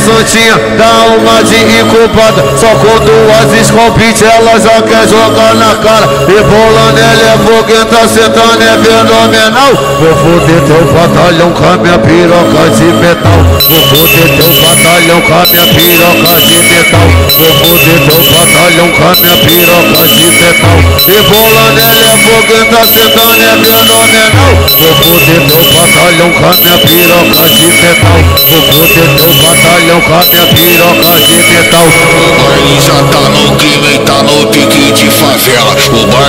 santinha dá uma de incubada Só quando as escopite ela já quer jogar na cara. Rebolando é foguenta, sentando é fenomenal. Vou foder teu batalhão com a minha piroca de metal. Vou foder teu batalhão com a minha piroca de metal. Vou foder teu batalhão com a minha piroca de metal. Rebolando ela é foguenta, sentando é fenomenal. Vou foder teu batalhão com a minha piroca de metal. Vou foder teu batalhão com a minha piroca de metal. O já tá no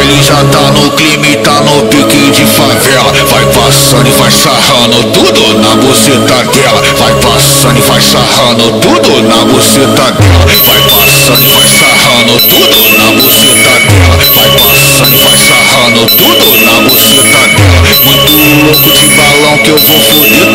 Baile já tá no clima e tá no pique de favela. Vai passando e vai sarrando tudo na buceta dela. Vai passando e vai sarrando tudo na buceta dela. Vai passando e vai sarrando tudo na buceta dela. Vai passando e vai sarrando tudo na buceta dela. Muito louco de balão que eu vou foder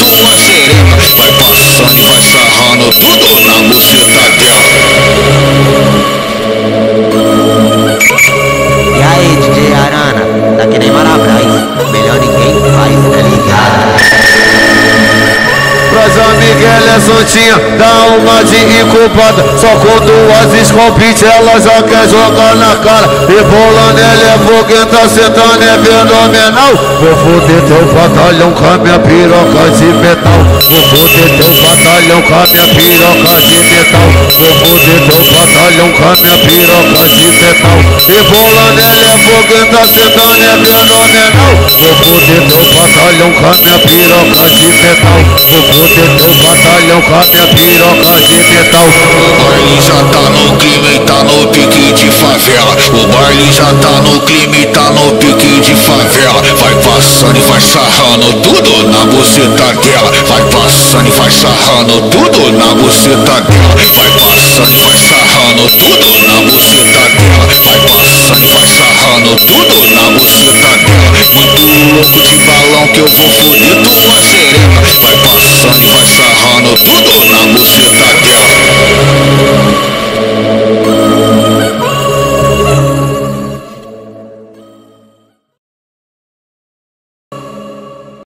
ela é soltinha, dá uma de incubada Só com duas escopite ela já quer jogar na cara. Rebolando ela é foguenta, sentando é fenomenal. Vou foder teu batalhão com a minha piroca de metal. Vou foder teu batalhão com a minha piroca de metal. Vou foder batalhão com a minha piroca de metal. Rebolando ela é foguenta, sentando é fenomenal Vou foder teu batalhão com a minha piroca de metal. Vou foder teu batalhão com a minha piroca de metal. O baile já tá no clima e tá no pique de favela. O baile já tá no clima e tá no pique de favela. Vai passando e vai sarrando tudo na buceta dela. Vai passando e vai sarrando tudo na buceta dela. Vai tudo na buceta dela Vai passando vai sarrando. Tudo na buceta dela. Muito louco de balão que eu vou foder tua xereca Vai passando e vai sarrando. Tudo na buceta dela